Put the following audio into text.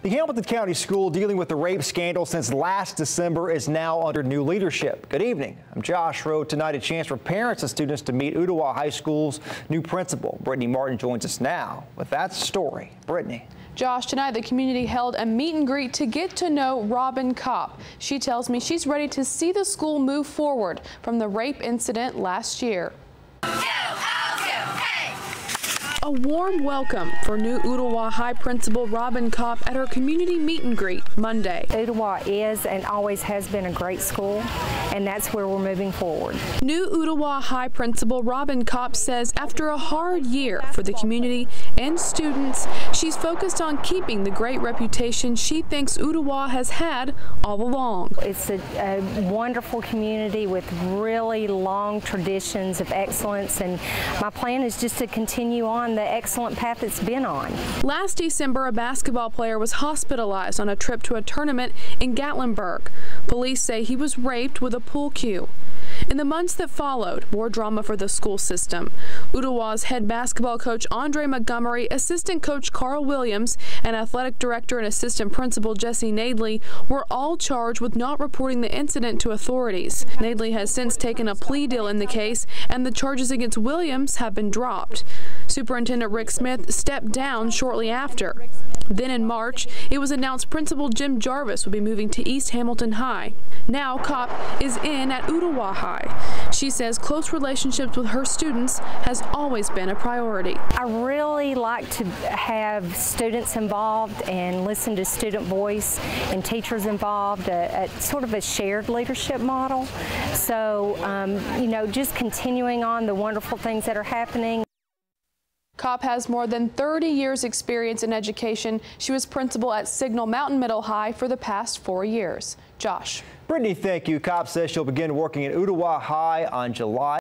The Hamilton County School dealing with the rape scandal since last December is now under new leadership. Good evening. I'm Josh Rowe. Tonight, a chance for parents and students to meet Ooltewah High School's new principal. Brittany Martin joins us now with that story. Brittany. Josh, tonight the community held a meet and greet to get to know Robin Kopp. She tells me she's ready to see the school move forward from the rape incident last year. A warm welcome for new Ooltewah High Principal Robin Kopp at her community meet and greet Monday. Ooltewah is and always has been a great school, and that's where we're moving forward. New Ooltewah High Principal Robin Kopp says after a hard year for the community and students, she's focused on keeping the great reputation she thinks Ooltewah has had all along. It's a, a wonderful community with really long traditions of excellence, and my plan is just to continue on the excellent path it's been on. Last December, a basketball player was hospitalized on a trip to a tournament in Gatlinburg. Police say he was raped with a pool cue. In the months that followed, more drama for the school system. Ooltewah's head basketball coach Andre Montgomery, assistant coach Carl Williams, and athletic director and assistant principal Jesse Nayadley were all charged with not reporting the incident to authorities. Nayadley has since taken a plea deal in the case, and the charges against Williams have been dropped. Superintendent Rick Smith stepped down shortly after. Then in March, it was announced Principal Jim Jarvis would be moving to East Hamilton High. Now Kopp is in at Ooltewah High. She says close relationships with her students has always been a priority. I really like to have students involved and listen to student voice and teachers involved, a, a sort of a shared leadership model. So, um, you know, just continuing on the wonderful things that are happening. Kopp has more than 30 years experience in education. She was principal at Signal Mountain Middle High for the past four years. Josh. Brittany, thank you. Kopp says she'll begin working at Ooltewah High on July